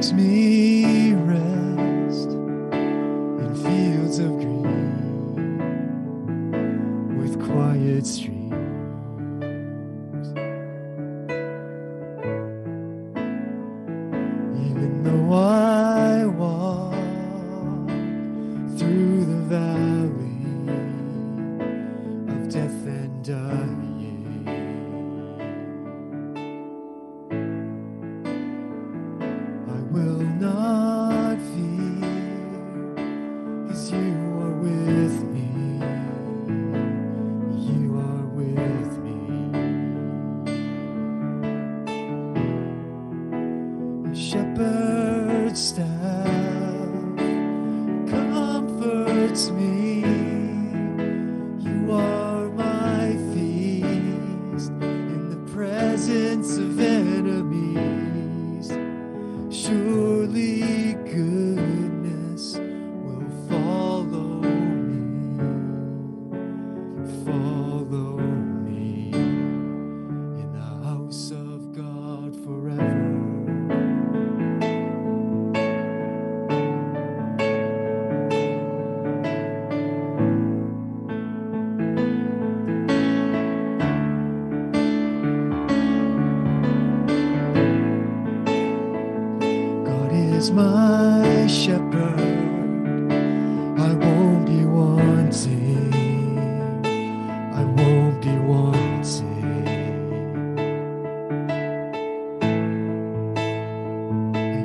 makes me rest in fields of green with quiet streams. shepherd's staff. is my shepherd. I won't be wanting. I won't be wanting.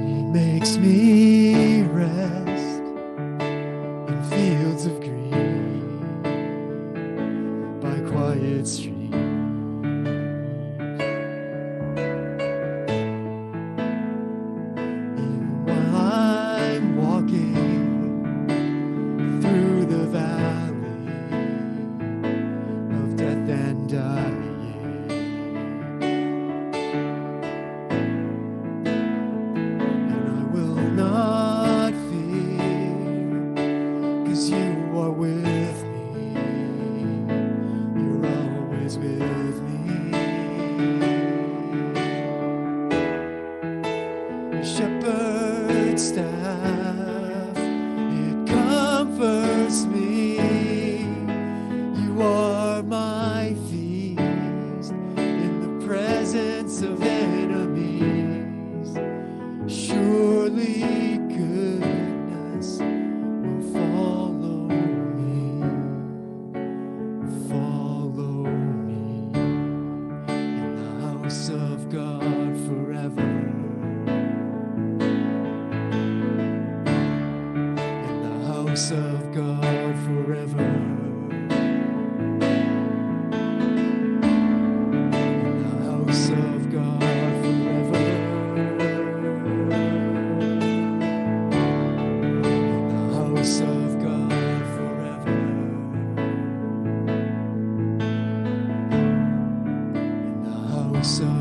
He makes me rest in fields of green by quiet streams. sense of it. myself.